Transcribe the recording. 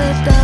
the dark.